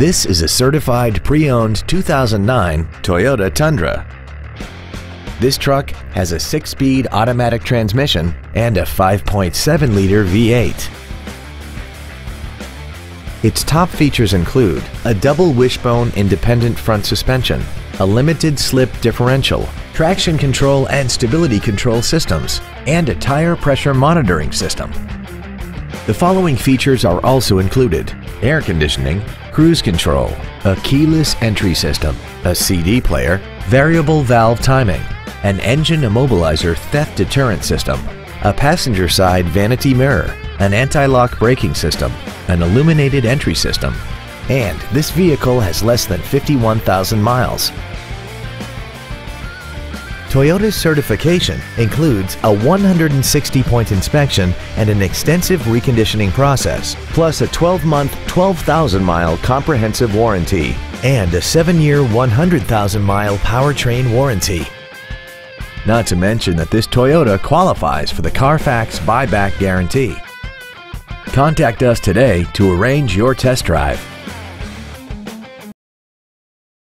This is a certified pre-owned 2009 Toyota Tundra. This truck has a 6-speed automatic transmission and a 5.7-liter V8. Its top features include a double wishbone independent front suspension, a limited slip differential, traction control and stability control systems, and a tire pressure monitoring system. The following features are also included air conditioning, cruise control, a keyless entry system, a CD player, variable valve timing, an engine immobilizer theft deterrent system, a passenger side vanity mirror, an anti-lock braking system, an illuminated entry system, and this vehicle has less than 51,000 miles. Toyota's certification includes a 160-point inspection and an extensive reconditioning process, plus a 12-month, 12,000-mile comprehensive warranty and a 7-year, 100,000-mile powertrain warranty. Not to mention that this Toyota qualifies for the Carfax buyback guarantee. Contact us today to arrange your test drive.